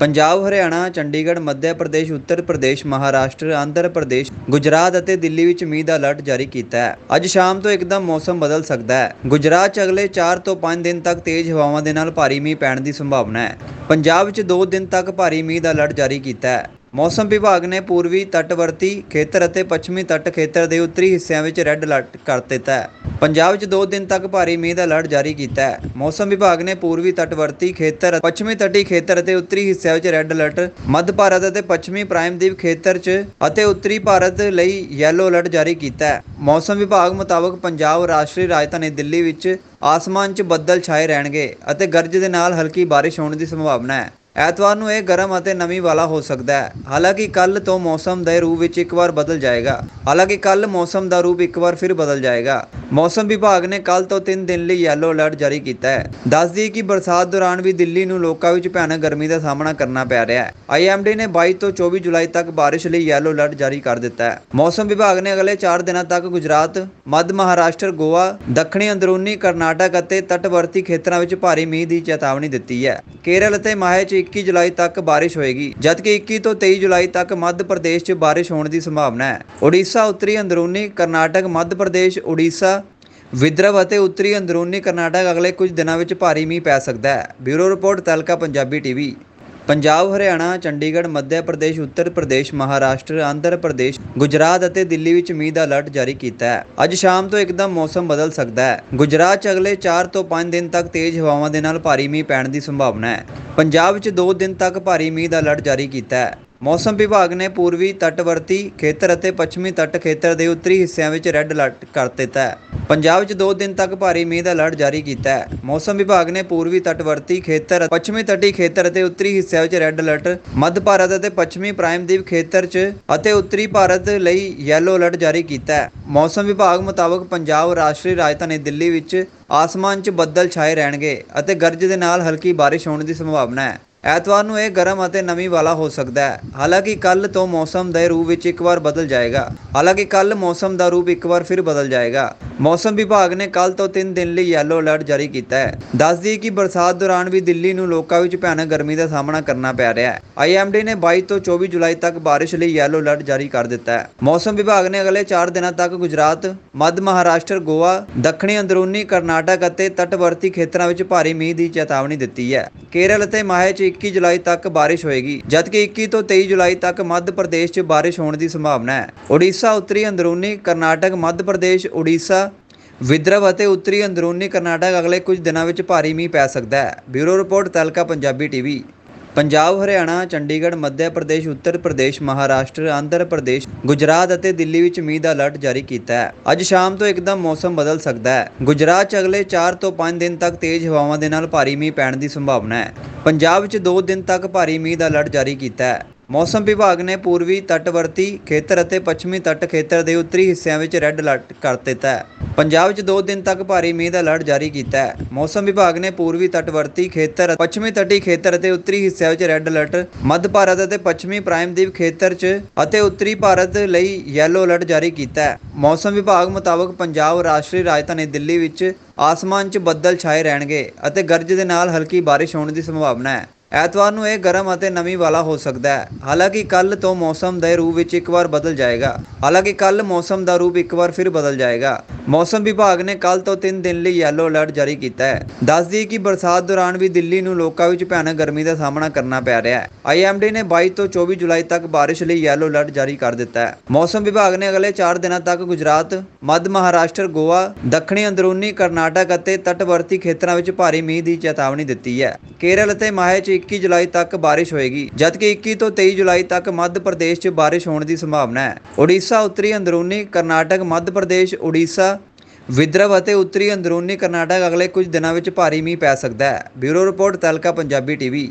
ਪੰਜਾਬ, ਹਰਿਆਣਾ, ਚੰਡੀਗੜ੍ਹ ਮੱਧ ਪ੍ਰਦੇਸ਼, ਉੱਤਰ ਪ੍ਰਦੇਸ਼, ਮਹਾਰਾਸ਼ਟਰ, ਆਂਧਰ ਪ੍ਰਦੇਸ਼, ਗੁਜਰਾਤ ਅਤੇ ਦਿੱਲੀ ਵਿੱਚ ਮੀਂਹ ਦਾ ਅਲਰਟ ਜਾਰੀ ਕੀਤਾ ਹੈ। ਅੱਜ ਸ਼ਾਮ ਤੋਂ ਇੱਕਦਮ ਮੌਸਮ ਬਦਲ ਸਕਦਾ ਹੈ। ਗੁਜਰਾਤ 'ਚ ਅਗਲੇ 4 ਤੋਂ 5 ਦਿਨ ਤੱਕ ਤੇਜ਼ ਹਵਾਵਾਂ ਦੇ ਨਾਲ ਭਾਰੀ ਮੀਂਹ ਪੈਣ ਦੀ ਸੰਭਾਵਨਾ ਹੈ। ਪੰਜਾਬ ਵਿੱਚ 2 ਦਿਨ ਤੱਕ ਭਾਰੀ ਮੀਂਹ ਦਾ ਅਲਰਟ ਜਾਰੀ ਕੀਤਾ ਹੈ। ਮੌਸਮ ਵਿਭਾਗ ਨੇ ਪੂਰਬੀ ਤੱਟਵਰਤੀ ਖੇਤਰ ਅਤੇ ਪੱਛਮੀ ਤੱਟ ਖੇਤਰ ਦੇ ਉੱਤਰੀ ਹਿੱਸਿਆਂ ਵਿੱਚ ਰੈੱਡ ਅਲਰਟ ਕਰ ਦਿੱਤਾ ਹੈ। ਪੰਜਾਬ ਵਿੱਚ 2 ਦਿਨ ਤੱਕ ਭਾਰੀ ਮੀਂਹ ਦਾ ਅਲਰਟ ਜਾਰੀ ਕੀਤਾ ਹੈ। ਮੌਸਮ ਵਿਭਾਗ ਨੇ ਪੂਰਬੀ ਤਟਵਰਤੀ ਖੇਤਰ, ਪੱਛਮੀ ਤਟੀ ਖੇਤਰ ਅਤੇ ਉੱਤਰੀ ਹਿੱਸਿਆਂ ਵਿੱਚ ਰੈੱਡ ਅਲਰਟ, ਮੱਧ ਭਾਰਤ ਅਤੇ ਪੱਛਮੀ ਪ੍ਰਾਇਮਦੀਪ ਖੇਤਰ 'ਚ ਅਤੇ ਉੱਤਰੀ ਭਾਰਤ ਲਈ ਯੈਲੋ ਅਲਰਟ ਜਾਰੀ ਕੀਤਾ ਹੈ। ਮੌਸਮ ਵਿਭਾਗ ਮੁਤਾਬਕ ਪੰਜਾਬ ਰਾਸ਼ਟਰੀ ਰਾਜਧਾਨੀ ਦਿੱਲੀ ਵਿੱਚ ਆਸਮਾਨ 'ਚ ਬੱਦਲ ਛਾਏ ਰਹਿਣਗੇ ਅਤੇ ਗਰਜ ਦੇ ਨਾਲ ਹਲਕੀ ਬਾਰਿਸ਼ ਹੋਣ ਦੀ ਸੰਭਾਵਨਾ ਹੈ। ਐਤਵਾਰ ਨੂੰ ਇਹ ਗਰਮ ਅਤੇ ਨਮੀ ਵਾਲਾ ਹੋ ਸਕਦਾ ਹੈ। ਹਾਲਾਂਕਿ ਕੱਲ ਤੋਂ ਮੌਸਮ ਦੇ ਰੂਪ ਵਿੱਚ ਇੱਕ ਵਾਰ ਬਦਲ ਜਾਏਗਾ। ਹਾਲਾਂਕਿ ਕੱਲ ਮੌਸਮ ਦਾ ਰੂਪ ਇੱਕ ਵਾਰ ਫਿਰ ਬਦਲ ਜਾਏਗਾ। ਮੌਸਮ ਵਿਭਾਗ ਨੇ ਕੱਲ ਤੋਂ 3 ਦਿਨ ਲਈ ਯੈਲੋ ਅਲਰਟ ਜਾਰੀ ਕੀਤਾ ਹੈ। ਦੱਸ ਦਈਏ ਕਿ ਬਰਸਾਤ ਦੌਰਾਨ ਵੀ ਦਿੱਲੀ ਨੂੰ ਲੋਕਾਂ ਵਿੱਚ ਭਿਆਨਕ ਗਰਮੀ ਦਾ ਸਾਹਮਣਾ ਕਰਨਾ ਪੈ ਰਿਹਾ ਹੈ। ਆਈਐਮਡੀ ਨੇ 22 ਤੋਂ 24 ਜੁਲਾਈ ਤੱਕ ਬਾਰਿਸ਼ ਲਈ ਯੈਲੋ ਅਲਰਟ ਜਾਰੀ ਕਰ ਦਿੱਤਾ ਹੈ। ਮੌਸਮ ਵਿਭਾਗ ਨੇ ਅਗਲੇ 4 ਦਿਨਾਂ ਤੱਕ ਗੁਜਰਾਤ, ਮੱਧ ਮਹਾਰਾਸ਼ਟਰ, ਗੋਆ, ਦੱਖਣੀ ਅੰਦਰੂਨੀ ਕਰਨਾਟਕ ਅਤੇ ਤਟਵਰਤੀ ਖੇਤਰਾਂ ਵਿੱਚ ਭਾਰੀ ਮੀਂਹ ਦੀ ਚੇਤਾਵਨੀ ਦਿੱਤੀ ਹੈ। ਕੇਰਲ ਅਤੇ ਮਾਹੇ 'ਚ 21 ਜੁਲਾਈ ਤੱਕ ਬਾਰਿਸ਼ ਹੋਏਗੀ, ਜਦਕਿ 21 ਤੋਂ 23 ਜੁਲਾਈ ਤੱਕ ਮੱਧ ਪ੍ਰਦੇਸ਼ 'ਚ ਬਾਰਿਸ਼ ਹੋਣ ਦੀ ਸੰਭਾਵਨਾ ਹੈ। ਓਡੀਸ਼ਾ ਉੱਤਰੀ ਅੰਦਰੂਨੀ ਕਰਨਾਟਕ, ਮੱਧ ਪ੍ਰਦੇਸ਼ ਓਡੀਸ਼ਾ ਵਿਦਰਭ ਅਤੇ ਉੱਤਰੀ ਅੰਦਰੂਨੀ ਕਰਨਾਟਕ ਅਗਲੇ ਕੁਝ ਦਿਨਾਂ ਵਿੱਚ ਭਾਰੀ ਮੀਂਹ ਪੈ ਸਕਦਾ ਹੈ। ਬਿਊਰੋ ਰਿਪੋਰਟ, ਤਲਕਾ ਪੰਜਾਬੀ ਟੀਵੀ ਪੰਜਾਬ, ਹਰਿਆਣਾ, ਚੰਡੀਗੜ੍ਹ, ਮੱਧ ਪ੍ਰਦੇਸ਼, ਉੱਤਰ ਪ੍ਰਦੇਸ਼, ਮਹਾਰਾਸ਼ਟਰ, ਆਂਧਰ ਪ੍ਰਦੇਸ਼, ਗੁਜਰਾਤ ਅਤੇ ਦਿੱਲੀ ਵਿੱਚ ਮੀਂਹ ਦਾ ਅਲਰਟ ਜਾਰੀ ਕੀਤਾ ਹੈ। ਅੱਜ ਸ਼ਾਮ ਤੋਂ ਇੱਕਦਮ ਮੌਸਮ ਬਦਲ ਸਕਦਾ ਹੈ। ਗੁਜਰਾਤ 'ਚ ਅਗਲੇ 4 ਤੋਂ 5 ਦਿਨ ਤੱਕ ਤੇਜ਼ ਹਵਾਵਾਂ ਦੇ ਨਾਲ ਭਾਰੀ ਮੀਂਹ ਪੈਣ ਦੀ ਸੰਭਾਵਨਾ ਹੈ। ਪੰਜਾਬ ਵਿੱਚ 2 ਦਿਨ ਤੱਕ ਭਾਰੀ ਮੀਂਹ ਦਾ ਅਲਰਟ ਜਾਰੀ ਕੀਤਾ ਹੈ। ਮੌਸਮ ਵਿਭਾਗ ਨੇ ਪੂਰਬੀ ਤੱਟਵਰਤੀ ਖੇਤਰ ਅਤੇ ਪੱਛਮੀ ਤੱਟ ਖੇਤਰ ਦੇ ਉੱਤਰੀ ਹਿੱਸਿਆਂ ਵਿੱਚ ਰੈੱਡ ਅਲਰਟ ਕਰ ਦਿੱਤਾ ਹੈ। ਪੰਜਾਬ ਵਿੱਚ 2 ਦਿਨ ਤੱਕ ਭਾਰੀ ਮੀਂਹ ਦਾ ਅਲਰਟ ਜਾਰੀ ਕੀਤਾ ਹੈ। ਮੌਸਮ ਵਿਭਾਗ ਨੇ ਪੂਰਬੀ ਤਟਵਰਤੀ ਖੇਤਰ, ਪੱਛਮੀ ਤਟੀ ਖੇਤਰ ਅਤੇ ਉੱਤਰੀ ਹਿੱਸਿਆਂ ਵਿੱਚ ਰੈੱਡ ਅਲਰਟ, ਮੱਧ ਭਾਰਤ ਅਤੇ ਪੱਛਮੀ ਪ੍ਰਾਇਮਦੀਪ ਖੇਤਰ 'ਚ ਅਤੇ ਉੱਤਰੀ ਭਾਰਤ ਲਈ ਯੈਲੋ ਅਲਰਟ ਜਾਰੀ ਕੀਤਾ ਹੈ। ਮੌਸਮ ਵਿਭਾਗ ਮੁਤਾਬਕ ਪੰਜਾਬ, ਰਾਸ਼ਟਰੀ ਰਾਜਧਾਨੀ ਦਿੱਲੀ ਵਿੱਚ ਆਸਮਾਨ 'ਚ ਬੱਦਲ ਛਾਏ ਰਹਿਣਗੇ ਅਤੇ ਗਰਜ ਦੇ ਨਾਲ ਹਲਕੀ ਬਾਰਿਸ਼ ਹੋਣ ਦੀ ਸੰਭਾਵਨਾ ਹੈ। ਐਤਵਾਰ ਨੂੰ ਇਹ ਗਰਮ ਅਤੇ ਨਮੀ ਵਾਲਾ ਹੋ ਸਕਦਾ ਹੈ। ਹਾਲਾਂਕਿ ਕੱਲ ਤੋਂ ਮੌਸਮ ਦੇ ਰੂਪ ਵਿੱਚ ਇੱਕ ਵਾਰ ਬਦਲ ਜਾਏਗਾ। ਹਾਲਾਂਕਿ ਕੱਲ ਮੌਸਮ ਦਾ ਰੂਪ ਇੱਕ ਵਾਰ ਫਿਰ ਬਦਲ ਜਾਏਗਾ। ਮੌਸਮ ਵਿਭਾਗ ਨੇ ਕੱਲ ਤੋਂ 3 ਦਿਨ ਲਈ ਯੈਲੋ ਅਲਰਟ ਜਾਰੀ ਕੀਤਾ ਹੈ। ਦੱਸ ਦਈਏ ਕਿ ਬਰਸਾਤ ਦੌਰਾਨ ਵੀ ਦਿੱਲੀ ਨੂੰ ਲੋਕਾਂ ਵਿੱਚ ਭਿਆਨਕ ਗਰਮੀ ਦਾ ਸਾਹਮਣਾ ਕਰਨਾ ਪੈ ਰਿਹਾ ਹੈ। ਆਈਐਮਡੀ ਨੇ 22 ਤੋਂ 24 ਜੁਲਾਈ ਤੱਕ ਬਾਰਿਸ਼ ਲਈ ਯੈਲੋ ਅਲਰਟ ਜਾਰੀ ਕਰ ਦਿੱਤਾ ਹੈ। ਮੌਸਮ ਵਿਭਾਗ ਨੇ ਅਗਲੇ 4 ਦਿਨਾਂ ਤੱਕ ਗੁਜਰਾਤ, ਮੱਧ ਮਹਾਰਾਸ਼ਟਰ, ਗੋਆ, ਦੱਖਣੀ ਅੰਦਰੂਨੀ ਕਰਨਾਟਕ ਅਤੇ ਤਟਵਰਤੀ ਖੇਤਰਾਂ ਵਿੱਚ ਭਾਰੀ ਮੀਂਹ ਦੀ ਚੇਤਾਵਨੀ ਦਿੱਤੀ ਹੈ। ਕੇਰਲ ਅਤੇ ਮਾਹੇ 'ਚ 21 ਜੁਲਾਈ ਤੱਕ ਬਾਰਿਸ਼ ਹੋਏਗੀ, ਜਦਕਿ 21 ਤੋਂ 23 ਜੁਲਾਈ ਤੱਕ ਮੱਧ ਪ੍ਰਦੇਸ਼ 'ਚ ਬਾਰਿਸ਼ ਹੋਣ ਦੀ ਸੰਭਾਵਨਾ ਹੈ। ਓਡੀਸ਼ਾ ਉੱਤਰੀ ਅੰਦਰੂਨੀ ਕਰਨਾਟਕ, ਮੱਧ ਪ੍ਰਦੇਸ਼ ਓਡੀਸ਼ਾ ਵਿਦਰਭ ਅਤੇ ਉੱਤਰੀ ਅੰਦਰੂਨੀ ਕਰਨਾਟਕ ਅਗਲੇ ਕੁਝ ਦਿਨਾਂ ਵਿੱਚ ਭਾਰੀ ਮੀਂਹ ਪੈ ਸਕਦਾ ਹੈ। ਬਿਊਰੋ ਰਿਪੋਰਟ, ਤਲਕਾ ਪੰਜਾਬੀ ਟੀਵੀ। ਪੰਜਾਬ, ਹਰਿਆਣਾ, ਚੰਡੀਗੜ੍ਹ, ਮੱਧ ਪ੍ਰਦੇਸ਼, ਉੱਤਰ ਪ੍ਰਦੇਸ਼, ਮਹਾਰਾਸ਼ਟਰ, ਆਂਧਰ ਪ੍ਰਦੇਸ਼, ਗੁਜਰਾਤ ਅਤੇ ਦਿੱਲੀ ਵਿੱਚ ਮੀਂਹ ਦਾ ਅਲਰਟ ਜਾਰੀ ਕੀਤਾ ਹੈ। ਅੱਜ ਸ਼ਾਮ ਤੋਂ ਇੱਕਦਮ ਮੌਸਮ ਬਦਲ ਸਕਦਾ ਹੈ। ਗੁਜਰਾਤ 'ਚ ਅਗਲੇ 4 ਤੋਂ 5 ਦਿਨ ਤੱਕ ਤੇਜ਼ ਹਵਾਵਾਂ ਦੇ ਨਾਲ ਭਾਰੀ ਮੀਂਹ ਪੈਣ ਦੀ ਸੰਭਾਵਨਾ ਹੈ। ਪੰਜਾਬ ਵਿੱਚ 2 ਦਿਨ ਤੱਕ ਭਾਰੀ ਮੀਂਹ ਦਾ ਅਲਰਟ ਜਾਰੀ ਕੀਤਾ ਹੈ। ਮੌਸਮ ਵਿਭਾਗ ਨੇ ਪੂਰਬੀ ਤੱਟਵਰਤੀ ਖੇਤਰ ਅਤੇ ਪੱਛਮੀ ਤੱਟ ਖੇਤਰ ਦੇ ਉੱਤਰੀ ਹਿੱਸਿਆਂ ਵਿੱਚ ਰੈੱਡ ਅਲਰਟ ਕਰ ਦਿੱਤਾ ਹੈ। ਪੰਜਾਬ 'ਚ 2 ਦਿਨ ਤੱਕ ਭਾਰੀ ਮੀਂਹ ਦਾ ਅਲਰਟ ਜਾਰੀ ਕੀਤਾ ਹੈ। ਮੌਸਮ ਵਿਭਾਗ ਨੇ ਪੂਰਬੀ ਤਟਵਰਤੀ ਖੇਤਰ, ਪੱਛਮੀ ਤਟੀ ਖੇਤਰ ਅਤੇ ਉੱਤਰੀ ਹਿੱਸਿਆਂ ਵਿੱਚ ਰੈੱਡ ਅਲਰਟ, ਮੱਧ ਭਾਰਤ ਅਤੇ ਪੱਛਮੀ ਪ੍ਰਾਇਮਦੀਪ ਖੇਤਰ 'ਚ ਅਤੇ ਉੱਤਰੀ ਭਾਰਤ ਲਈ ਯੈਲੋ ਅਲਰਟ ਜਾਰੀ ਕੀਤਾ ਹੈ। ਮੌਸਮ ਵਿਭਾਗ ਮੁਤਾਬਕ ਪੰਜਾਬ, ਰਾਸ਼ਟਰੀ ਰਾਜਧਾਨੀ ਦਿੱਲੀ ਵਿੱਚ ਆਸਮਾਨ 'ਚ ਬੱਦਲ ਛਾਏ ਰਹਿਣਗੇ ਅਤੇ ਗਰਜ ਦੇ ਨਾਲ ਹਲਕੀ ਬਾਰਿਸ਼ ਹੋਣ ਦੀ ਸੰਭਾਵਨਾ ਹੈ। ਐਤਵਾਰ ਨੂੰ ਇਹ ਗਰਮ ਅਤੇ ਨਮੀ ਵਾਲਾ ਹੋ ਸਕਦਾ ਹੈ। ਹਾਲਾਂਕਿ ਕੱਲ ਤੋਂ ਮੌਸਮ ਦੇ ਰੂਪ ਵਿੱਚ ਇੱਕ ਵਾਰ ਬਦਲ ਜਾਏਗਾ। ਹਾਲਾਂਕਿ ਕੱਲ ਮੌਸਮ ਦਾ ਰੂਪ ਇੱਕ ਵਾਰ ਫਿਰ ਬਦਲ ਜਾਏਗਾ। ਮੌਸਮ ਵਿਭਾਗ ਨੇ ਕੱਲ ਤੋਂ 3 ਦਿਨ ਲਈ ਯੈਲੋ ਅਲਰਟ ਜਾਰੀ ਕੀਤਾ ਹੈ। ਦੱਸਦੀ ਕਿ ਬਰਸਾਤ ਦੌਰਾਨ ਵੀ ਦਿੱਲੀ ਨੂੰ ਲੋਕਾਂ ਵਿੱਚ ਭਿਆਨਕ ਗਰਮੀ ਦਾ ਸਾਹਮਣਾ ਕਰਨਾ ਪੈ ਰਿਹਾ ਹੈ। ਆਈਐਮਡੀ ਨੇ 22 ਤੋਂ 24 ਜੁਲਾਈ ਤੱਕ ਬਾਰਿਸ਼ ਲਈ ਯੈਲੋ ਅਲਰਟ ਜਾਰੀ ਕਰ ਦਿੱਤਾ ਹੈ। ਮੌਸਮ ਵਿਭਾਗ ਨੇ ਅਗਲੇ 4 ਦਿਨਾਂ ਤੱਕ ਗੁਜਰਾਤ, ਮੱਧ ਮਹਾਰਾਸ਼ਟਰ, ਗੋਆ, ਦੱਖਣੀ ਅੰਦਰੂਨੀ ਕਰਨਾਟਕ ਅਤੇ ਤਟਵਰਤੀ ਖੇਤਰਾਂ ਵਿੱਚ ਭਾਰੀ ਮੀਂਹ ਦੀ ਚੇਤਾਵਨੀ ਦਿੱਤੀ ਹੈ। ਕੇਰਲ ਅਤੇ ਮਾਹੇ 'ਚ 21 ਜੁਲਾਈ ਤੱਕ ਬਾਰਿਸ਼ ਹੋਏਗੀ, ਜਦਕਿ 21 ਤੋਂ 23 ਜੁਲਾਈ ਤੱਕ ਮੱਧ ਪ੍ਰਦੇਸ਼ 'ਚ ਬਾਰਿਸ਼ ਹੋਣ ਦੀ ਸੰਭਾਵਨਾ ਹੈ। ਓਡੀਸ਼ਾ ਉੱਤਰੀ ਅੰਦਰੂਨੀ ਕਰਨਾਟਕ, ਮੱਧ ਪ੍ਰਦੇਸ਼ ਓਡੀਸ਼ਾ ਵਿਦਰਭ ਅਤੇ ਉੱਤਰੀ ਅੰਦਰੂਨੀ ਕਰਨਾਟਕ ਅਗਲੇ ਕੁਝ ਦਿਨਾਂ ਵਿੱਚ ਭਾਰੀ ਮੀਂਹ ਪੈ ਸਕਦਾ ਹੈ। ਬਿਊਰੋ ਰਿਪੋਰਟ ਤਲਕਾ ਪੰਜਾਬੀ ਟੀਵੀ।